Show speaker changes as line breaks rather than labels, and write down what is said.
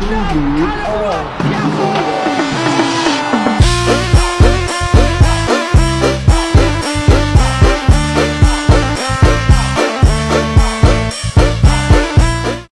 这个鱼漂